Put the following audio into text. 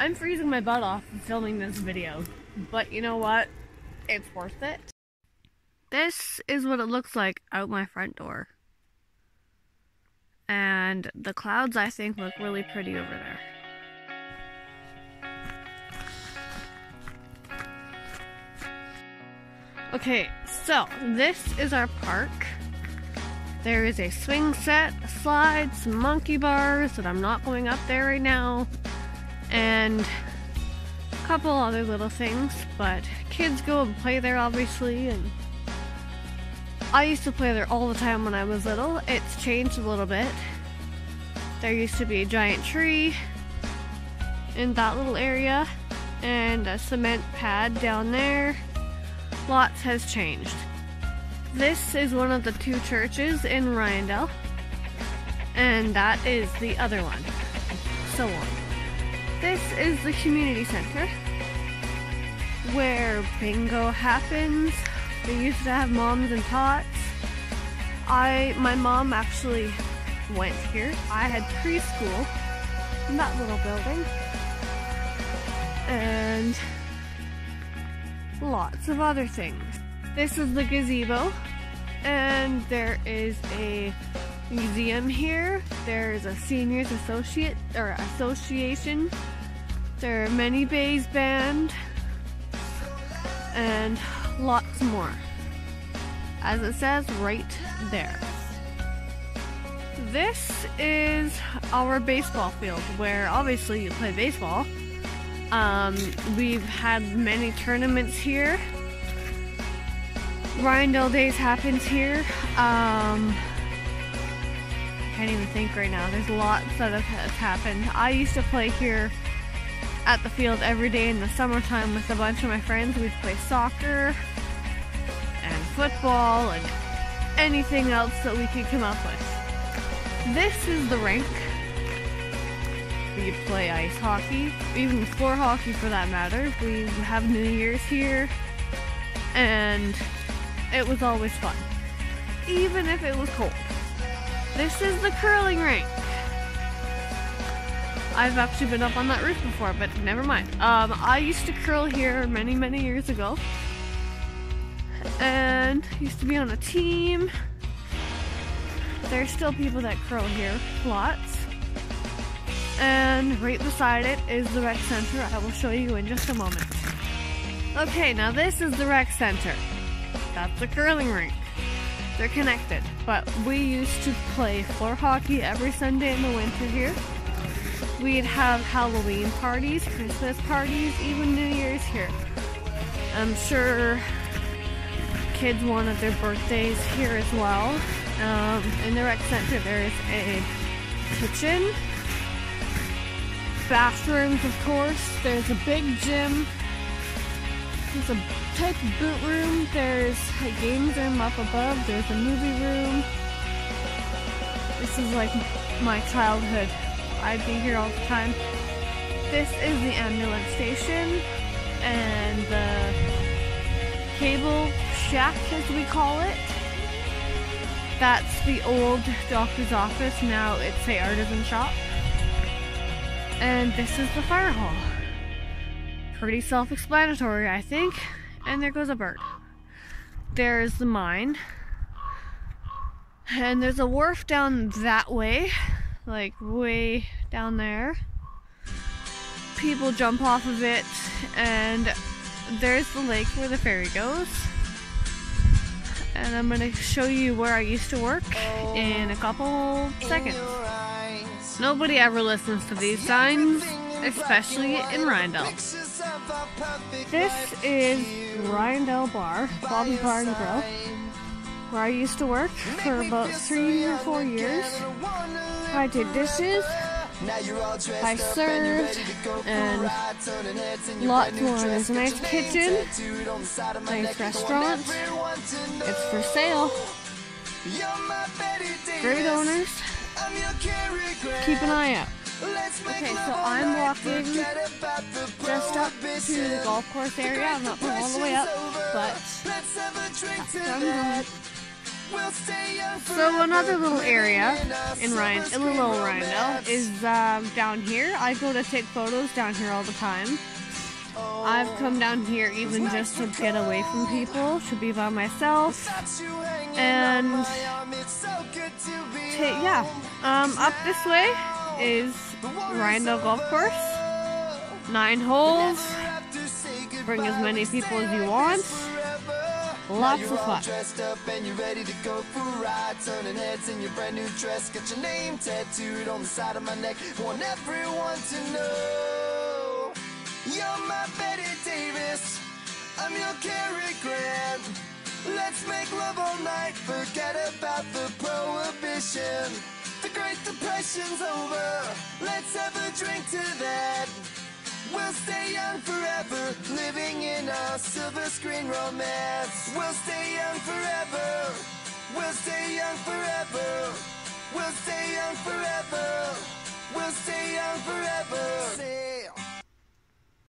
I'm freezing my butt off filming this video, but you know what? It's worth it. This is what it looks like out my front door. And the clouds, I think, look really pretty over there. Okay, so this is our park. There is a swing set, a slide, some monkey bars that I'm not going up there right now, and a couple other little things, but kids go and play there obviously, and I used to play there all the time when I was little. It's changed a little bit. There used to be a giant tree in that little area, and a cement pad down there. Lots has changed. This is one of the two churches in Riondel, and that is the other one. So on. This is the community center where bingo happens. They used to have moms and tots. I, my mom actually went here. I had preschool in that little building. And lots of other things. This is the gazebo, and there is a museum here. There is a seniors associate or association. There are many bays band, and lots more. As it says right there. This is our baseball field, where obviously you play baseball. Um, we've had many tournaments here. Riondel Days happens here. Um, I can't even think right now. There's lots that have happened. I used to play here at the field every day in the summertime with a bunch of my friends. We'd play soccer and football and anything else that we could come up with. This is the rink. We play ice hockey, even floor hockey for that matter. We have New Year's here, and it was always fun, even if it was cold. This is the curling rink. I've actually been up on that roof before, but never mind. Um, I used to curl here many, many years ago. And used to be on a team. There's still people that curl here, lots. And right beside it is the rec center. I will show you in just a moment. Okay, now this is the rec center. That's the curling rink. They're connected, but we used to play floor hockey every Sunday in the winter here. We'd have Halloween parties, Christmas parties, even New Year's here. I'm sure kids wanted their birthdays here as well. Um, in the rec center, there is a kitchen, bathrooms, of course. There's a big gym. There's a type boot room. There's a games room up above. There's a movie room. This is like my childhood. I'd be here all the time. This is the ambulance station and the cable shack, as we call it. That's the old doctor's office. Now it's a artisan shop. And this is the fire hall. Pretty self-explanatory, I think. And there goes a bird. There's the mine. And there's a wharf down that way, like way down there. People jump off of it, and there's the lake where the ferry goes. And I'm gonna show you where I used to work in a couple seconds. Nobody ever listens to these signs, especially in Riondel. This is Riondel Bar, Bobby Bar and Grill, where I used to work for about three or four years. I did dishes, I served, and lots more. There's a nice kitchen, nice restaurant. It's for sale. Great owners. Keep an eye out. Okay, so I'm walking just up to the golf course area. I'm not going all the way up, but I'm going. So another little area in Ryan, in little Riondel is um, down here. I go to take photos down here all the time. I've come down here even just to get away from people, to be by myself, and yeah. Um, up this way is Riondel Golf Course. Nine holes. Bring as many people as you want. Lots of fun. Dressed up and you're ready to go for a ride. Turning heads in your brand new dress. Got your name tattooed on the side of my neck. Want everyone to know you're my Bette Davis. I'm your Cary Grant. Let's make love all night. Forget about the prohibition. The Great Depression's over. Let's have a drink to that. We'll stay young forever, living in a silver screen romance. We'll stay young forever. We'll stay young forever. We'll stay young forever. We'll stay young forever. Say